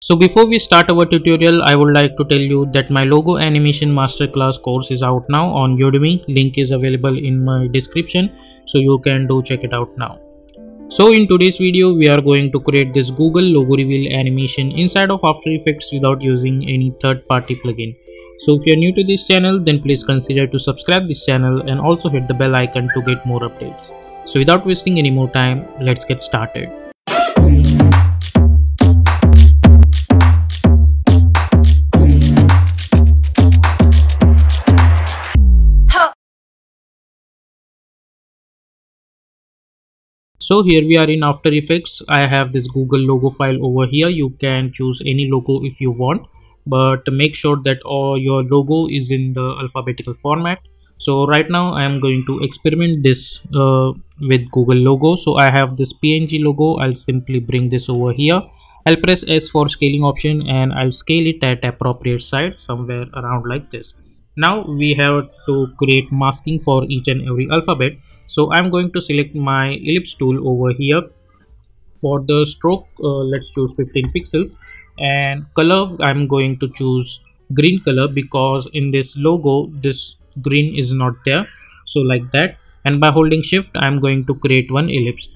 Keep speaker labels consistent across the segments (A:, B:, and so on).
A: So before we start our tutorial, I would like to tell you that my logo animation masterclass course is out now on Udemy. Link is available in my description so you can do check it out now. So in today's video, we are going to create this Google logo reveal animation inside of After Effects without using any third party plugin. So if you're new to this channel, then please consider to subscribe this channel and also hit the bell icon to get more updates. So without wasting any more time, let's get started. So here we are in after effects. I have this google logo file over here. You can choose any logo if you want but make sure that all your logo is in the alphabetical format. So right now i am going to experiment this uh, with google logo. So i have this png logo. I'll simply bring this over here. I'll press s for scaling option and i'll scale it at appropriate size somewhere around like this. Now we have to create masking for each and every alphabet so i'm going to select my ellipse tool over here. For the stroke uh, let's choose 15 pixels. And color i'm going to choose green color because in this logo this green is not there. So like that. And by holding shift i'm going to create one ellipse.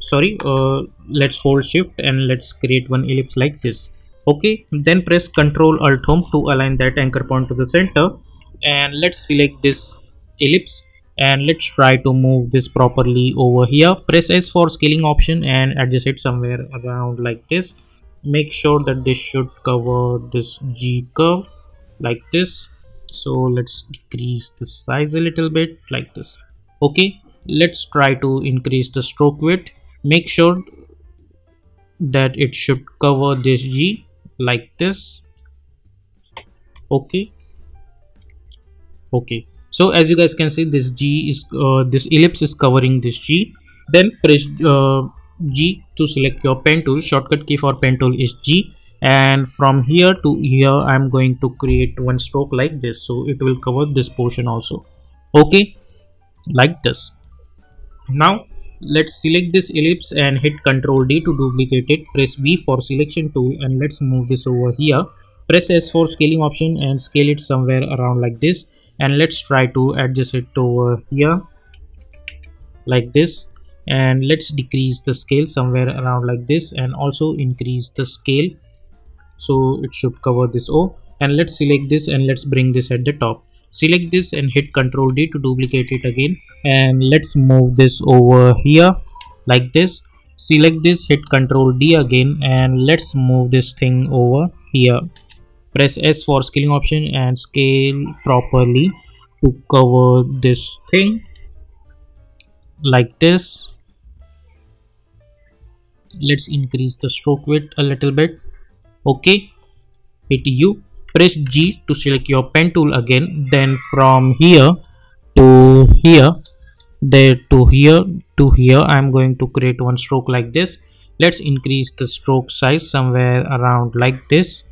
A: Sorry uh, let's hold shift and let's create one ellipse like this. Okay then press ctrl alt home to align that anchor point to the center. And let's select this ellipse and let's try to move this properly over here. Press s for scaling option and adjust it somewhere around like this. Make sure that this should cover this g curve like this. So let's decrease the size a little bit like this. Okay let's try to increase the stroke width. Make sure that it should cover this g like this. Okay. Okay so as you guys can see this g is uh, this ellipse is covering this g. Then press uh, g to select your pen tool. Shortcut key for pen tool is g. And from here to here i'm going to create one stroke like this. So it will cover this portion also. Okay? Like this. Now let's select this ellipse and hit ctrl d to duplicate it. Press v for selection tool and let's move this over here. Press s for scaling option and scale it somewhere around like this and let's try to adjust it over here like this. And let's decrease the scale somewhere around like this and also increase the scale. So it should cover this O. And let's select this and let's bring this at the top. Select this and hit ctrl d to duplicate it again. And let's move this over here like this. Select this hit ctrl d again and let's move this thing over here press s for scaling option and scale properly to cover this thing. Like this. Let's increase the stroke width a little bit. Okay. Hit u. Press g to select your pen tool again. Then from here to here there to here to here i'm going to create one stroke like this. Let's increase the stroke size somewhere around like this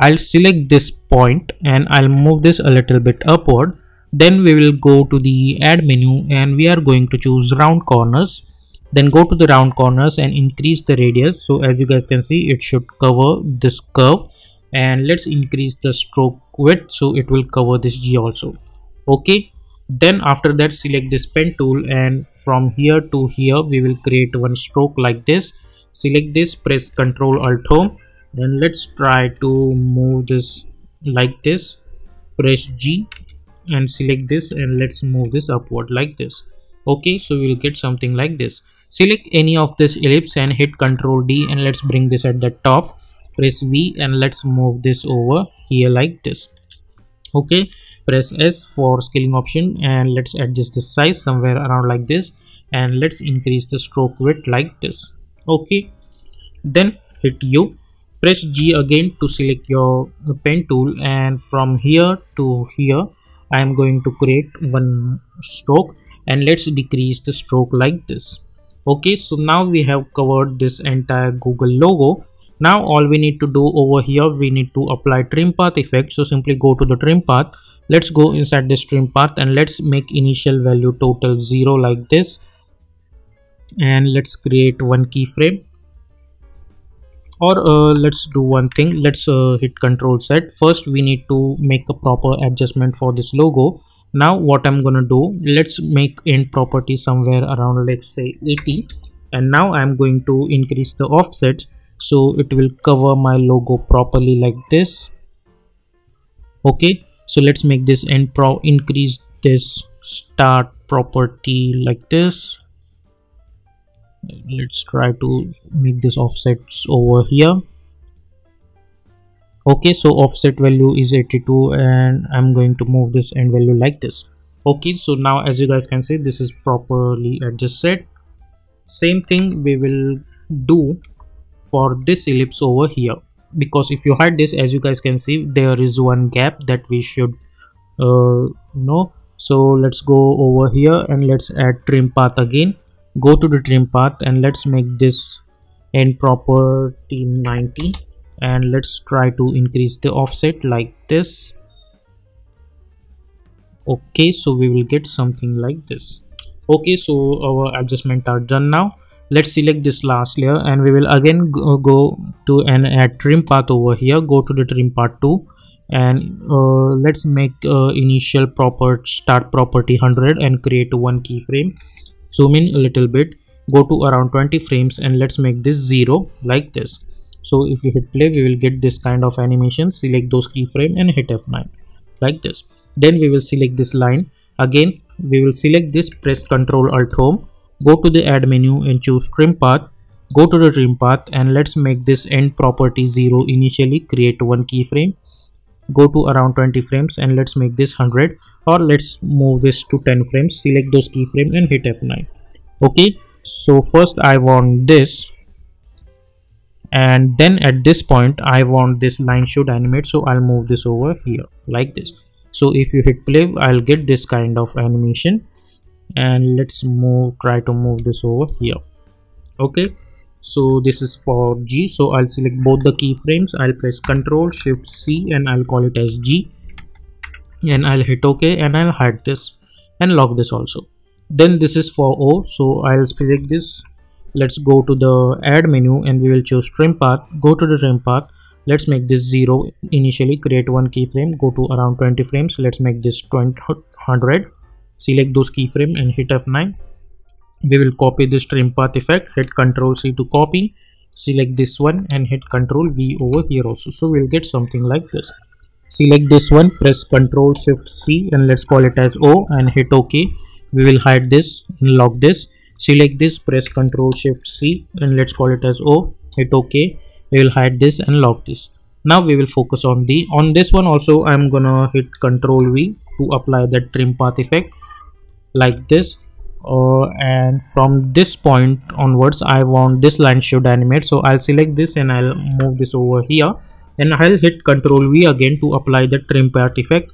A: I'll select this point and I'll move this a little bit upward. Then we will go to the add menu and we are going to choose round corners. Then go to the round corners and increase the radius. So as you guys can see it should cover this curve. And let's increase the stroke width so it will cover this G also. Okay. Then after that select this pen tool and from here to here we will create one stroke like this. Select this press ctrl alt home then let's try to move this like this. Press G and select this and let's move this upward like this. Okay so we'll get something like this. Select any of this ellipse and hit ctrl D and let's bring this at the top. Press V and let's move this over here like this. Okay press S for scaling option and let's adjust the size somewhere around like this and let's increase the stroke width like this. Okay then hit U press G again to select your pen tool and from here to here I am going to create one stroke and let's decrease the stroke like this. Okay so now we have covered this entire Google logo. Now all we need to do over here we need to apply trim path effect. So simply go to the trim path. Let's go inside this trim path and let's make initial value total zero like this. And let's create one keyframe or uh, let's do one thing. Let's uh, hit control set first we need to make a proper adjustment for this logo. Now what i'm gonna do let's make end property somewhere around let's say 80 and now i'm going to increase the offset. So it will cover my logo properly like this. Okay? So let's make this end pro increase this start property like this let's try to make this offsets over here. Okay so offset value is 82 and i'm going to move this end value like this. Okay so now as you guys can see this is properly adjusted. Same thing we will do for this ellipse over here. Because if you hide this as you guys can see there is one gap that we should uh, know. So let's go over here and let's add trim path again go to the trim path and let's make this end property 90 and let's try to increase the offset like this. Okay so we will get something like this. Okay so our adjustment are done now. Let's select this last layer and we will again go to an add trim path over here. Go to the trim path 2 and uh, let's make uh, initial proper start property 100 and create one keyframe zoom in a little bit go to around 20 frames and let's make this zero like this. So if you hit play we will get this kind of animation. Select those keyframe and hit f9 like this. Then we will select this line. Again we will select this press ctrl alt home. Go to the add menu and choose trim path. Go to the trim path and let's make this end property 0 initially. Create one keyframe go to around 20 frames and let's make this 100 or let's move this to 10 frames. Select those keyframe and hit f9 okay so first i want this and then at this point i want this line should animate so i'll move this over here like this. So if you hit play i'll get this kind of animation and let's move try to move this over here. Okay so this is for G. So I'll select both the keyframes. I'll press ctrl shift C and I'll call it as G. And I'll hit OK and I'll hide this and lock this also. Then this is for O. So I'll select this. Let's go to the add menu and we will choose trim path. Go to the trim path. Let's make this 0 initially create one keyframe. Go to around 20 frames. Let's make this 20 100 select those keyframe and hit F9 we will copy this trim path effect. Hit ctrl c to copy. Select this one and hit ctrl v over here also. So we'll get something like this. Select this one press ctrl shift c and let's call it as o and hit ok. We will hide this and lock this. Select this press ctrl shift c and let's call it as o. Hit ok. We will hide this and lock this. Now we will focus on the on this one also i'm gonna hit ctrl v to apply that trim path effect like this uh, and from this point onwards I want this line should animate. So I'll select this and I'll move this over here. And I'll hit ctrl V again to apply the trim path effect.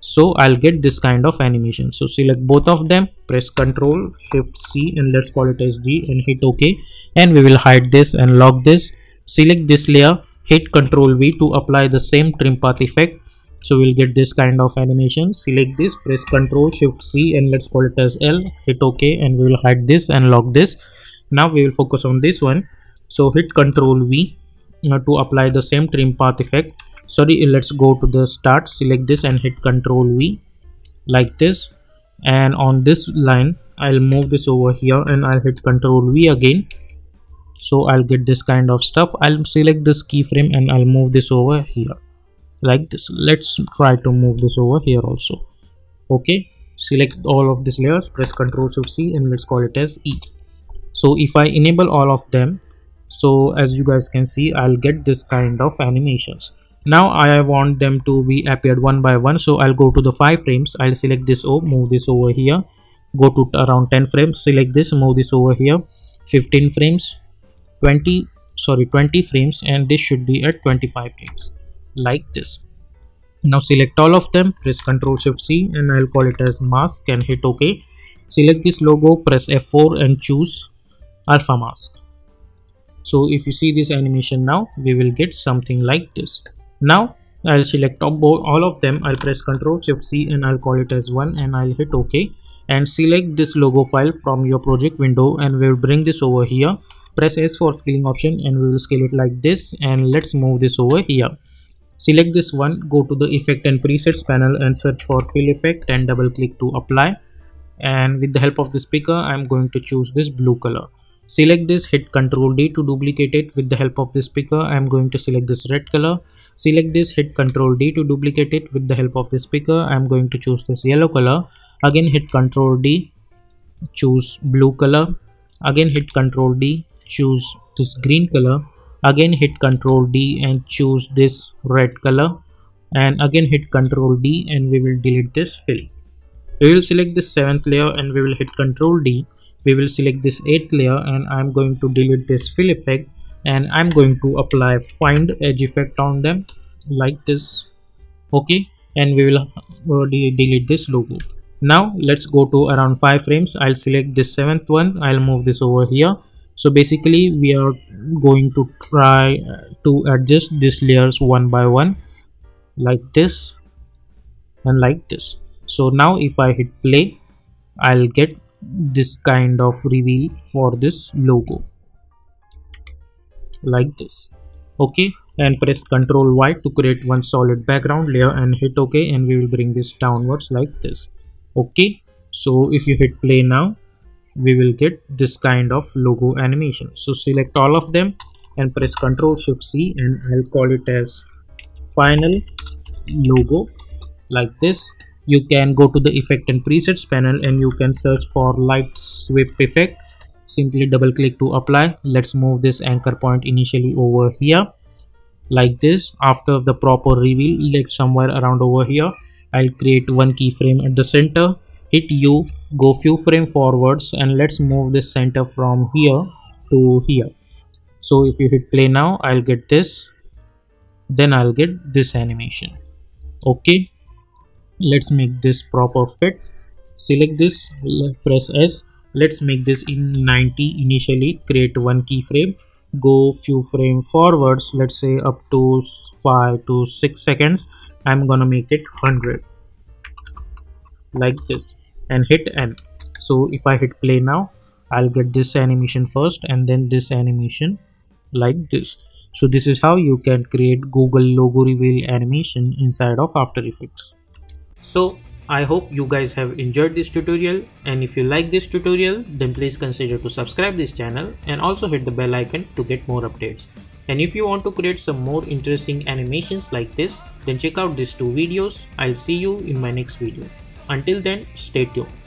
A: So I'll get this kind of animation. So select both of them press ctrl shift C and let's call it as G and hit OK. And we will hide this and lock this. Select this layer hit ctrl V to apply the same trim path effect so we'll get this kind of animation. Select this press ctrl shift c and let's call it as l. Hit ok and we will hide this and lock this. Now we will focus on this one. So hit ctrl v uh, to apply the same trim path effect. Sorry let's go to the start. Select this and hit ctrl v like this. And on this line i'll move this over here and i'll hit ctrl v again. So i'll get this kind of stuff. I'll select this keyframe and i'll move this over here like this. Let's try to move this over here also. Okay select all of these layers press ctrl shift c and let's call it as e. So if i enable all of them so as you guys can see i'll get this kind of animations. Now i want them to be appeared one by one. So i'll go to the five frames. I'll select this o move this over here. Go to around 10 frames. Select this move this over here. 15 frames. 20 sorry 20 frames. And this should be at 25 frames like this. Now select all of them press ctrl shift c and i'll call it as mask and hit ok. Select this logo press f4 and choose alpha mask. So if you see this animation now we will get something like this. Now i'll select all of them. I'll press ctrl shift c and i'll call it as one and i'll hit ok. And select this logo file from your project window and we'll bring this over here. Press s for scaling option and we will scale it like this and let's move this over here select this one go to the effect and presets panel and search for fill effect and double click to apply. And with the help of this picker i'm going to choose this blue color. Select this hit ctrl d to duplicate it. With the help of this picker i'm going to select this red color. Select this hit ctrl d to duplicate it. With the help of this picker i'm going to choose this yellow color. Again hit ctrl d choose blue color. Again hit ctrl d choose this green color again hit ctrl d and choose this red color. And again hit ctrl d and we will delete this fill. We will select this seventh layer and we will hit ctrl d. We will select this eighth layer and i'm going to delete this fill effect. And i'm going to apply find edge effect on them like this. Okay. And we will uh, already delete this logo. Now let's go to around five frames. I'll select this seventh one. I'll move this over here so basically we are going to try uh, to adjust these layers one by one like this and like this. So now if i hit play i'll get this kind of reveal for this logo. Like this. Okay? And press ctrl y to create one solid background layer and hit ok and we will bring this downwards like this. Okay? So if you hit play now we will get this kind of logo animation. So select all of them and press ctrl shift c and i'll call it as final logo. Like this you can go to the effect and presets panel and you can search for light sweep effect. Simply double click to apply. Let's move this anchor point initially over here. Like this after the proper reveal like somewhere around over here. I'll create one keyframe at the center hit u go few frame forwards and let's move this center from here to here. So if you hit play now i'll get this then i'll get this animation. Okay let's make this proper fit. Select this press s. Let's make this in 90 initially create one keyframe go few frame forwards let's say up to 5 to 6 seconds. I'm gonna make it 100 like this and hit n so if i hit play now i'll get this animation first and then this animation like this so this is how you can create google logo reveal animation inside of after effects so I hope you guys have enjoyed this tutorial and if you like this tutorial then please consider to subscribe this channel and also hit the bell icon to get more updates. And if you want to create some more interesting animations like this then check out these two videos. I'll see you in my next video. Until then stay tuned.